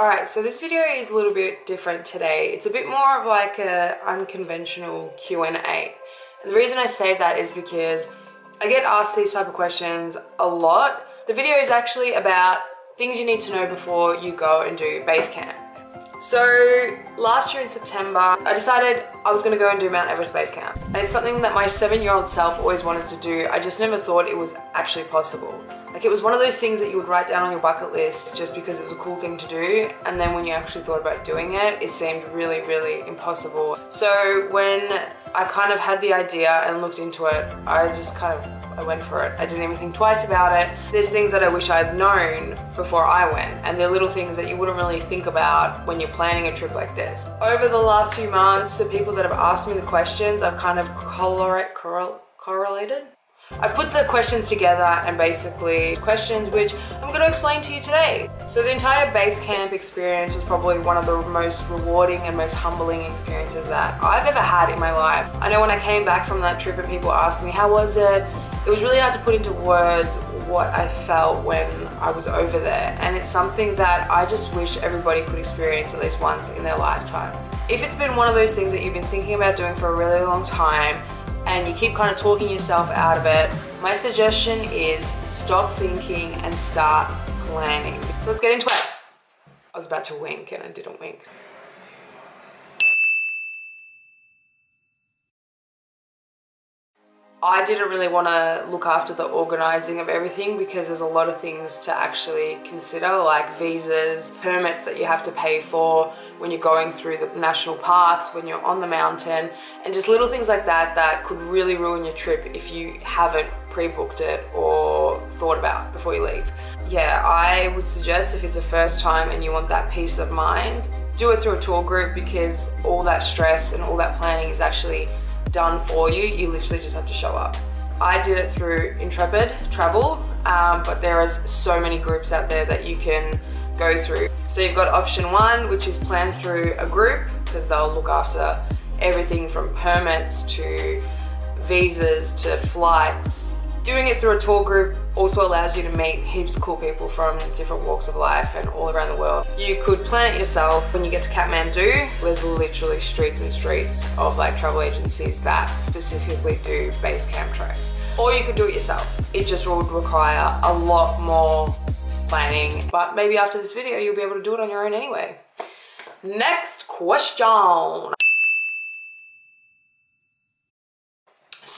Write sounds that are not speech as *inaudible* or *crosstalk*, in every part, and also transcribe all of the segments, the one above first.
Alright, so this video is a little bit different today. It's a bit more of like a unconventional Q&A. The reason I say that is because I get asked these type of questions a lot. The video is actually about things you need to know before you go and do base camp. So last year in September, I decided I was gonna go and do Mount Everest Base Camp. And it's something that my seven year old self always wanted to do. I just never thought it was actually possible. Like it was one of those things that you would write down on your bucket list just because it was a cool thing to do. And then when you actually thought about doing it, it seemed really, really impossible. So when I kind of had the idea and looked into it, I just kind of I went for it. I didn't even think twice about it. There's things that I wish I'd known before I went, and they're little things that you wouldn't really think about when you're planning a trip like this. Over the last few months, the people that have asked me the questions, I've kind of correlate, correlated I've put the questions together and basically questions which I'm going to explain to you today. So the entire base camp experience was probably one of the most rewarding and most humbling experiences that I've ever had in my life. I know when I came back from that trip and people asked me how was it, it was really hard to put into words what I felt when I was over there and it's something that I just wish everybody could experience at least once in their lifetime. If it's been one of those things that you've been thinking about doing for a really long time and you keep kind of talking yourself out of it, my suggestion is stop thinking and start planning. So let's get into it. I was about to wink and I didn't wink. I didn't really want to look after the organising of everything because there's a lot of things to actually consider like visas, permits that you have to pay for when you're going through the national parks, when you're on the mountain and just little things like that that could really ruin your trip if you haven't pre-booked it or thought about before you leave. Yeah, I would suggest if it's a first time and you want that peace of mind, do it through a tour group because all that stress and all that planning is actually done for you. You literally just have to show up. I did it through Intrepid Travel, um, but there is so many groups out there that you can go through. So you've got option one, which is planned through a group because they'll look after everything from permits to visas to flights Doing it through a tour group also allows you to meet heaps of cool people from different walks of life and all around the world. You could plan it yourself when you get to Kathmandu. There's literally streets and streets of like travel agencies that specifically do base camp treks. Or you could do it yourself. It just would require a lot more planning, but maybe after this video you'll be able to do it on your own anyway. Next question.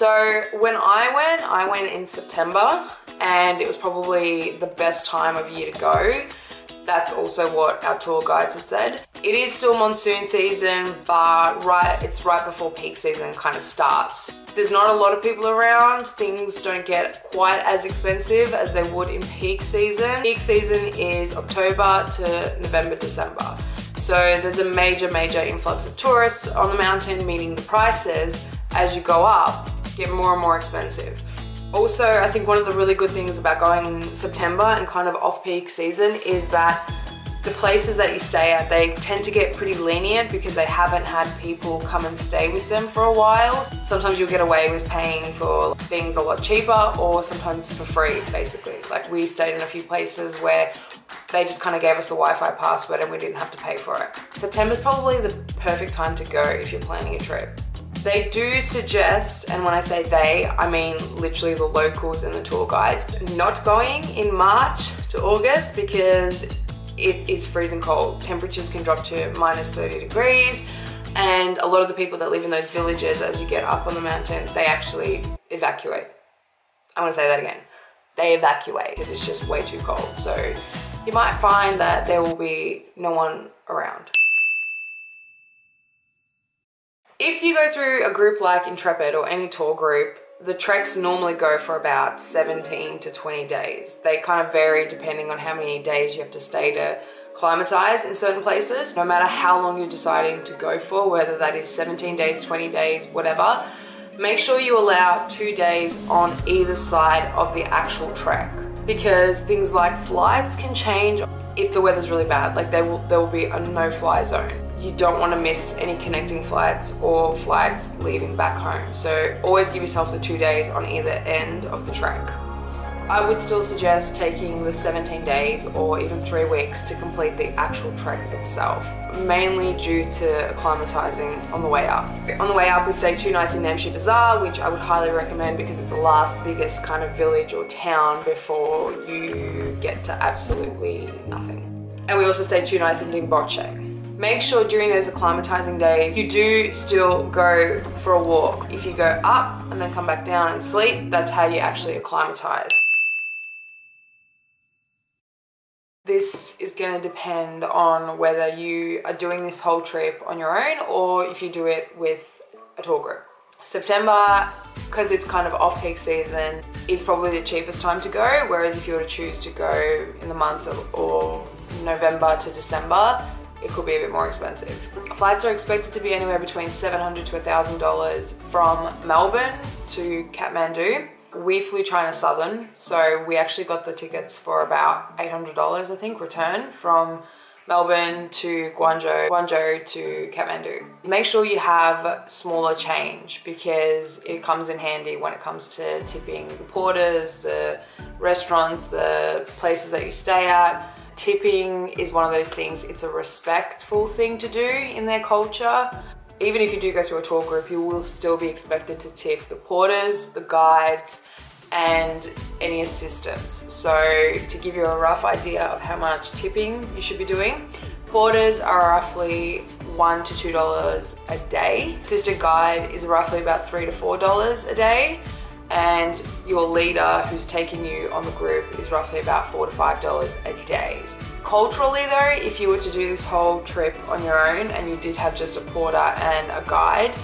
So when I went, I went in September and it was probably the best time of year to go. That's also what our tour guides had said. It is still monsoon season, but right, it's right before peak season kind of starts. There's not a lot of people around. Things don't get quite as expensive as they would in peak season. Peak season is October to November, December. So there's a major, major influx of tourists on the mountain, meaning the prices as you go up get more and more expensive. Also, I think one of the really good things about going in September and kind of off-peak season is that the places that you stay at, they tend to get pretty lenient because they haven't had people come and stay with them for a while. Sometimes you'll get away with paying for things a lot cheaper or sometimes for free, basically. Like we stayed in a few places where they just kind of gave us a Wi-Fi password and we didn't have to pay for it. September's probably the perfect time to go if you're planning a trip. They do suggest, and when I say they, I mean literally the locals and the tour guides, not going in March to August because it is freezing cold. Temperatures can drop to minus 30 degrees and a lot of the people that live in those villages as you get up on the mountain, they actually evacuate. I want to say that again. They evacuate because it's just way too cold. So you might find that there will be no one around. If you go through a group like Intrepid or any tour group, the treks normally go for about 17 to 20 days. They kind of vary depending on how many days you have to stay to climatize in certain places. No matter how long you're deciding to go for, whether that is 17 days, 20 days, whatever, make sure you allow two days on either side of the actual trek because things like flights can change if the weather's really bad. Like there will, there will be a no-fly zone you don't want to miss any connecting flights or flights leaving back home. So always give yourself the two days on either end of the trek. I would still suggest taking the 17 days or even three weeks to complete the actual trek itself, mainly due to acclimatizing on the way up. On the way up, we stayed two nights in Namche Bazaar, which I would highly recommend because it's the last biggest kind of village or town before you get to absolutely nothing. And we also stayed two nights in Dingboche. Make sure during those acclimatizing days, you do still go for a walk. If you go up and then come back down and sleep, that's how you actually acclimatize. This is going to depend on whether you are doing this whole trip on your own or if you do it with a tour group. September, because it's kind of off-peak season, is probably the cheapest time to go, whereas if you were to choose to go in the months of or November to December, it could be a bit more expensive. Flights are expected to be anywhere between 700 to $1,000 from Melbourne to Kathmandu we flew China Southern, so we actually got the tickets for about $800, I think, return from Melbourne to Guangzhou, Guangzhou to Kathmandu. Make sure you have smaller change because it comes in handy when it comes to tipping the porters, the restaurants, the places that you stay at. Tipping is one of those things, it's a respectful thing to do in their culture even if you do go through a tour group, you will still be expected to tip the porters, the guides, and any assistants. So to give you a rough idea of how much tipping you should be doing, porters are roughly one to two dollars a day. Assistant guide is roughly about three to four dollars a day and your leader who's taking you on the group is roughly about four to five dollars a day. Culturally though, if you were to do this whole trip on your own and you did have just a porter and a guide,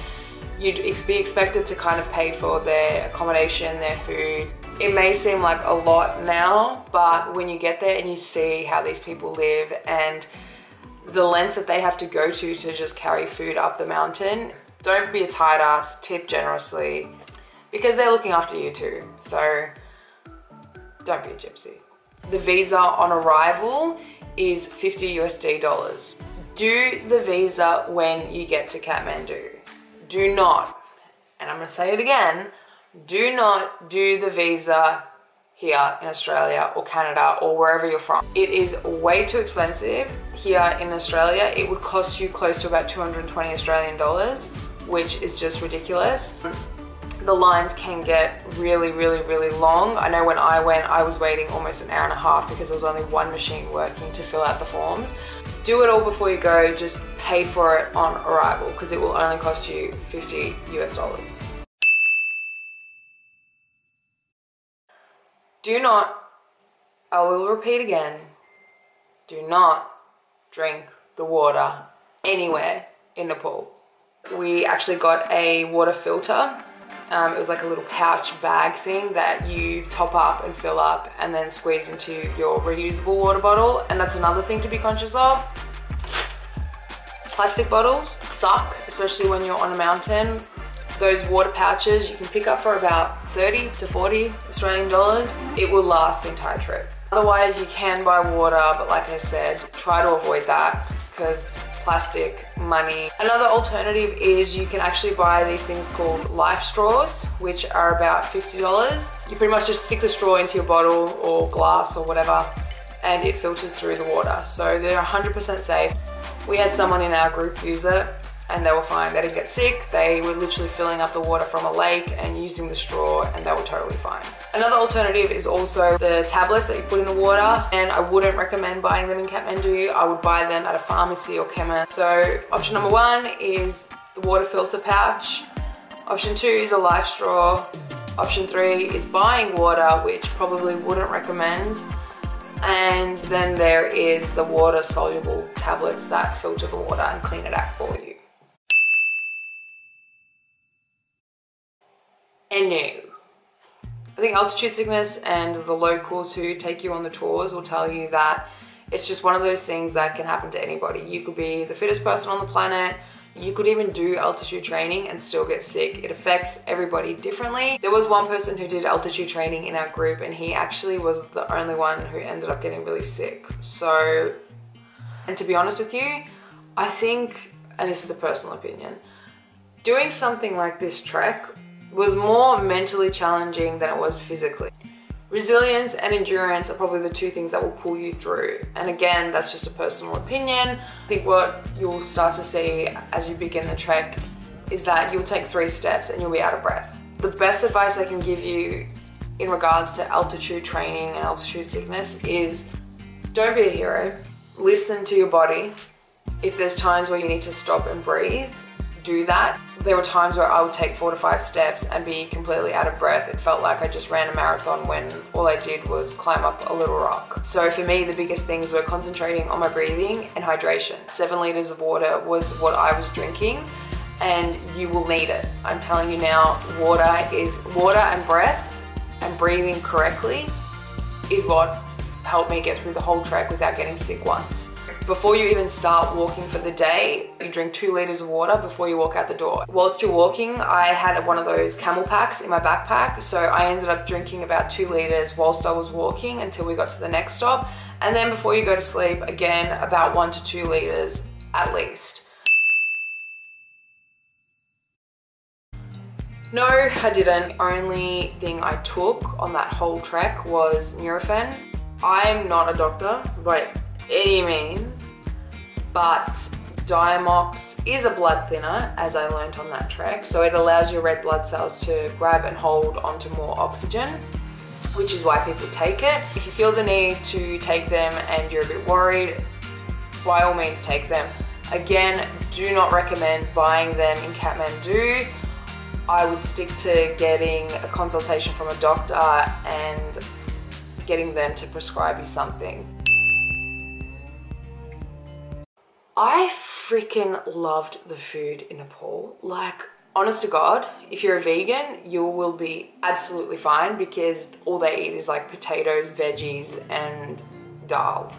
you'd be expected to kind of pay for their accommodation, their food. It may seem like a lot now, but when you get there and you see how these people live and the lengths that they have to go to to just carry food up the mountain, don't be a tight ass, tip generously because they're looking after you too. So don't be a gypsy. The visa on arrival is 50 USD dollars. Do the visa when you get to Kathmandu. Do not, and I'm gonna say it again, do not do the visa here in Australia or Canada or wherever you're from. It is way too expensive here in Australia. It would cost you close to about 220 Australian dollars, which is just ridiculous the lines can get really, really, really long. I know when I went, I was waiting almost an hour and a half because there was only one machine working to fill out the forms. Do it all before you go, just pay for it on arrival because it will only cost you 50 US dollars. Do not, I will repeat again, do not drink the water anywhere in Nepal. We actually got a water filter um, it was like a little pouch bag thing that you top up and fill up and then squeeze into your reusable water bottle. And that's another thing to be conscious of. Plastic bottles suck, especially when you're on a mountain. Those water pouches you can pick up for about 30 to 40 Australian dollars. It will last the entire trip. Otherwise, you can buy water, but like I said, try to avoid that because plastic money. Another alternative is you can actually buy these things called life straws, which are about $50. You pretty much just stick the straw into your bottle or glass or whatever, and it filters through the water. So they're 100% safe. We had someone in our group use it and they were fine. They didn't get sick. They were literally filling up the water from a lake and using the straw and they were totally fine. Another alternative is also the tablets that you put in the water and I wouldn't recommend buying them in Kathmandu. I would buy them at a pharmacy or chemist. So option number one is the water filter pouch. Option two is a life straw. Option three is buying water, which probably wouldn't recommend. And then there is the water soluble tablets that filter the water and clean it out for you. And no. I think altitude sickness and the locals who take you on the tours will tell you that it's just one of those things that can happen to anybody. You could be the fittest person on the planet, you could even do altitude training and still get sick. It affects everybody differently. There was one person who did altitude training in our group and he actually was the only one who ended up getting really sick. So, and to be honest with you, I think, and this is a personal opinion, doing something like this trek was more mentally challenging than it was physically. Resilience and endurance are probably the two things that will pull you through. And again, that's just a personal opinion. I think what you'll start to see as you begin the trek is that you'll take three steps and you'll be out of breath. The best advice I can give you in regards to altitude training and altitude sickness is don't be a hero. Listen to your body. If there's times where you need to stop and breathe, do that. There were times where I would take four to five steps and be completely out of breath. It felt like I just ran a marathon when all I did was climb up a little rock. So for me, the biggest things were concentrating on my breathing and hydration. Seven liters of water was what I was drinking and you will need it. I'm telling you now, water is water and breath and breathing correctly is what helped me get through the whole trek without getting sick once. Before you even start walking for the day, you drink two liters of water before you walk out the door. Whilst you're walking, I had one of those camel packs in my backpack, so I ended up drinking about two liters whilst I was walking until we got to the next stop. And then before you go to sleep, again, about one to two liters at least. No, I didn't. Only thing I took on that whole trek was Nurofen. I'm not a doctor by any means, but Diamox is a blood thinner, as I learned on that trek. So it allows your red blood cells to grab and hold onto more oxygen, which is why people take it. If you feel the need to take them and you're a bit worried, by all means take them. Again, do not recommend buying them in Kathmandu. I would stick to getting a consultation from a doctor and getting them to prescribe you something. I freaking loved the food in Nepal. Like, honest to God, if you're a vegan, you will be absolutely fine because all they eat is like potatoes, veggies, and dal.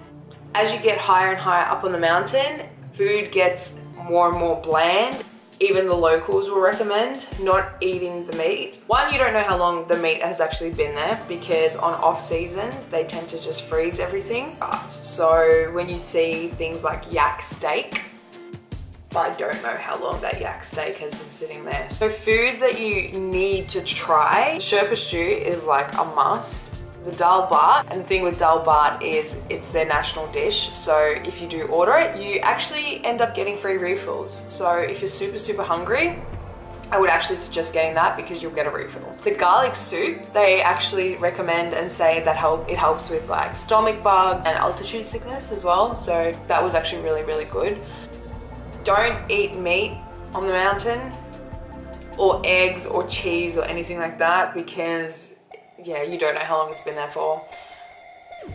As you get higher and higher up on the mountain, food gets more and more bland even the locals will recommend not eating the meat. One, you don't know how long the meat has actually been there because on off seasons, they tend to just freeze everything. But so when you see things like yak steak, I don't know how long that yak steak has been sitting there. So foods that you need to try, Sherpa stew is like a must the dal bhat. And the thing with dal bhat is it's their national dish. So if you do order it, you actually end up getting free refills. So if you're super, super hungry, I would actually suggest getting that because you'll get a refill. The garlic soup, they actually recommend and say that help it helps with like stomach bugs and altitude sickness as well. So that was actually really, really good. Don't eat meat on the mountain or eggs or cheese or anything like that because yeah, you don't know how long it's been there for.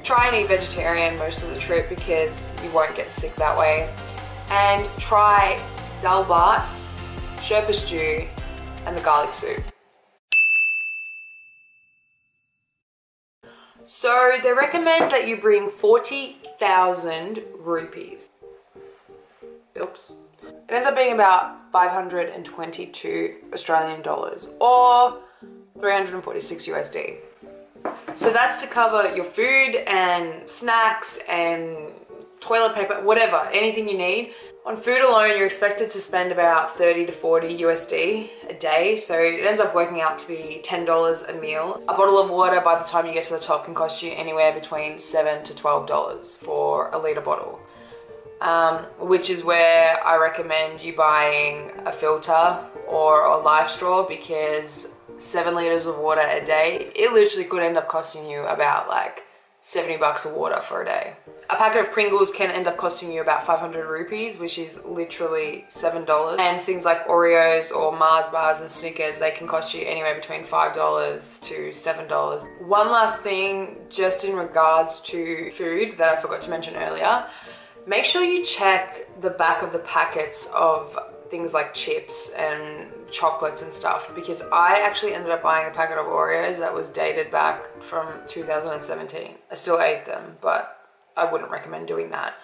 Try and eat vegetarian most of the trip because you won't get sick that way. And try dal bhat, Sherpa stew, and the garlic soup. So they recommend that you bring 40,000 rupees. Oops. It ends up being about 522 Australian dollars or 346 USD. So that's to cover your food and snacks and toilet paper, whatever, anything you need. On food alone, you're expected to spend about 30 to 40 USD a day, so it ends up working out to be $10 a meal. A bottle of water by the time you get to the top can cost you anywhere between 7 to $12 for a litre bottle. Um, which is where I recommend you buying a filter or a LifeStraw because seven liters of water a day, it literally could end up costing you about like 70 bucks of water for a day. A packet of Pringles can end up costing you about 500 rupees, which is literally $7. And things like Oreos or Mars bars and Snickers, they can cost you anywhere between $5 to $7. One last thing, just in regards to food that I forgot to mention earlier, make sure you check the back of the packets of things like chips and chocolates and stuff because I actually ended up buying a packet of Oreos that was dated back from 2017. I still ate them, but I wouldn't recommend doing that.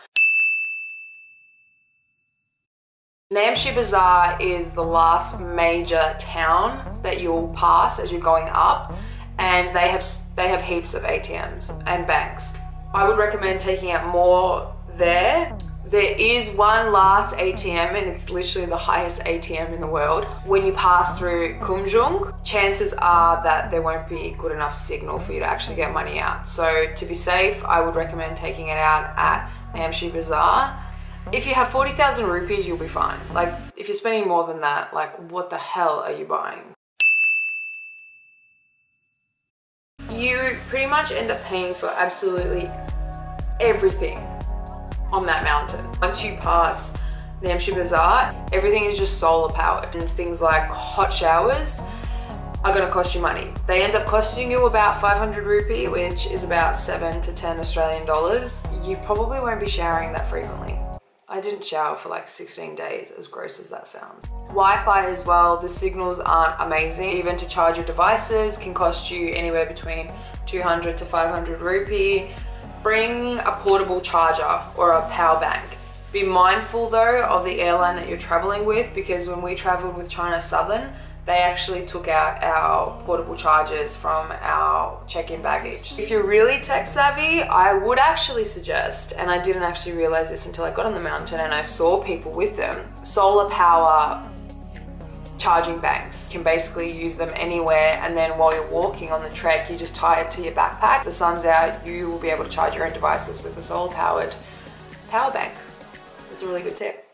Namche Bazaar is the last major town that you'll pass as you're going up and they have they have heaps of ATMs and banks. I would recommend taking out more there There is one last ATM and it's literally the highest ATM in the world. When you pass through Khumjung, chances are that there won't be good enough signal for you to actually get money out. So to be safe, I would recommend taking it out at Namche Bazaar. If you have 40,000 rupees, you'll be fine. Like if you're spending more than that, like what the hell are you buying? You pretty much end up paying for absolutely everything on that mountain. Once you pass Namche Bazaar, everything is just solar powered and things like hot showers are gonna cost you money. They end up costing you about 500 rupee, which is about seven to 10 Australian dollars. You probably won't be showering that frequently. I didn't shower for like 16 days, as gross as that sounds. Wi-Fi as well, the signals aren't amazing. Even to charge your devices can cost you anywhere between 200 to 500 rupee. Bring a portable charger or a power bank. Be mindful though of the airline that you're traveling with because when we traveled with China Southern, they actually took out our portable chargers from our check-in baggage. If you're really tech savvy, I would actually suggest, and I didn't actually realize this until I got on the mountain and I saw people with them, solar power charging banks. You can basically use them anywhere and then while you're walking on the trek, you just tie it to your backpack. The sun's out, you will be able to charge your own devices with a solar powered power bank. That's a really good tip.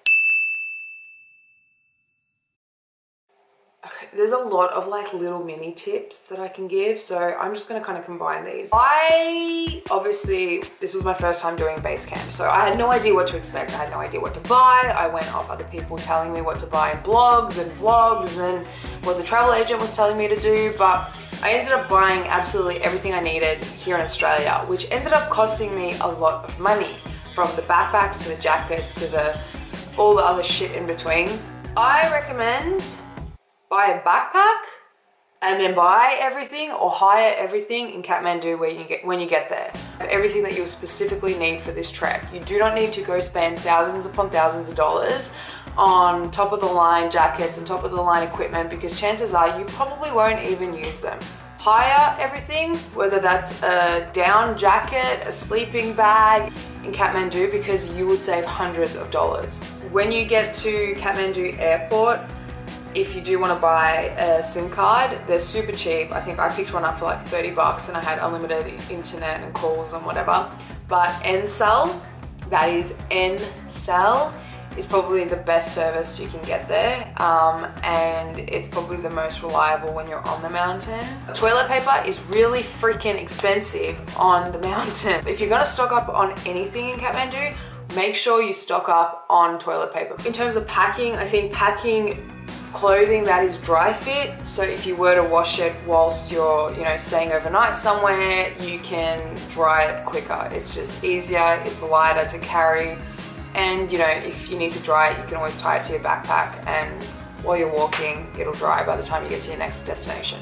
There's a lot of like little mini tips that I can give. So I'm just gonna kind of combine these. I, obviously, this was my first time doing base camp. So I had no idea what to expect. I had no idea what to buy. I went off other people telling me what to buy in blogs and vlogs and what the travel agent was telling me to do. But I ended up buying absolutely everything I needed here in Australia, which ended up costing me a lot of money from the backpacks to the jackets to the all the other shit in between. I recommend buy a backpack and then buy everything or hire everything in Kathmandu when you get when you get there. Everything that you'll specifically need for this trek. You do not need to go spend thousands upon thousands of dollars on top of the line jackets and top of the line equipment because chances are you probably won't even use them. Hire everything, whether that's a down jacket, a sleeping bag in Kathmandu because you will save hundreds of dollars. When you get to Kathmandu airport, if you do want to buy a SIM card, they're super cheap. I think I picked one up for like 30 bucks and I had unlimited internet and calls and whatever. But Ncell, that is Ncell, is probably the best service you can get there um, and it's probably the most reliable when you're on the mountain. Toilet paper is really freaking expensive on the *laughs* mountain. If you're gonna stock up on anything in Kathmandu, make sure you stock up on toilet paper. In terms of packing, I think packing clothing that is dry fit. So if you were to wash it whilst you're, you know, staying overnight somewhere, you can dry it quicker. It's just easier, it's lighter to carry. And you know, if you need to dry it, you can always tie it to your backpack and while you're walking, it'll dry by the time you get to your next destination.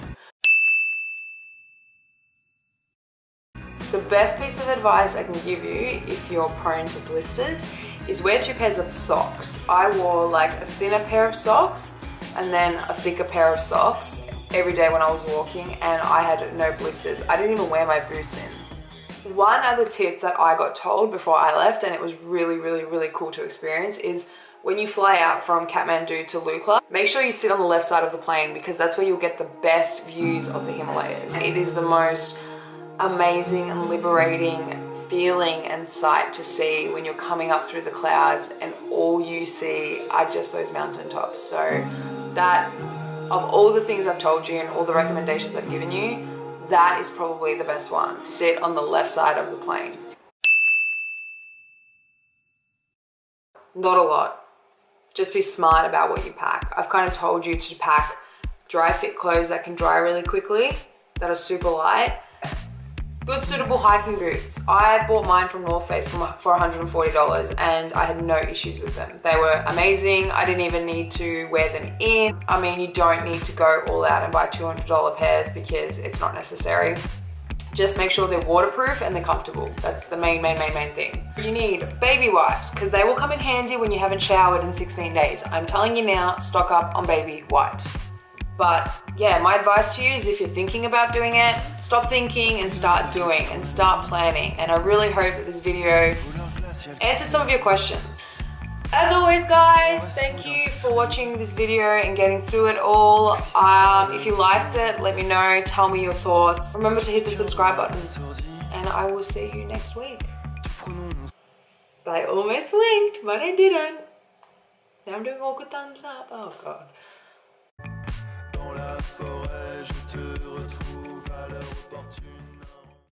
The best piece of advice I can give you if you're prone to blisters is wear two pairs of socks. I wore like a thinner pair of socks and then a thicker pair of socks every day when I was walking and I had no blisters. I didn't even wear my boots in. One other tip that I got told before I left and it was really, really, really cool to experience is when you fly out from Kathmandu to Lukla, make sure you sit on the left side of the plane because that's where you'll get the best views of the Himalayas. It is the most amazing and liberating feeling and sight to see when you're coming up through the clouds and all you see are just those mountaintops. So that of all the things I've told you and all the recommendations I've given you, that is probably the best one. Sit on the left side of the plane. Not a lot. Just be smart about what you pack. I've kind of told you to pack dry fit clothes that can dry really quickly, that are super light, Good suitable hiking boots. I bought mine from North Face for $140 and I had no issues with them. They were amazing. I didn't even need to wear them in. I mean, you don't need to go all out and buy $200 pairs because it's not necessary. Just make sure they're waterproof and they're comfortable. That's the main, main, main, main thing. You need baby wipes because they will come in handy when you haven't showered in 16 days. I'm telling you now, stock up on baby wipes. But yeah, my advice to you is if you're thinking about doing it, stop thinking and start doing and start planning. And I really hope that this video answered some of your questions. As always guys, thank you for watching this video and getting through it all. Um, if you liked it, let me know, tell me your thoughts. Remember to hit the subscribe button and I will see you next week. I almost winked, but I didn't. Now I'm doing all thumbs up. Oh god.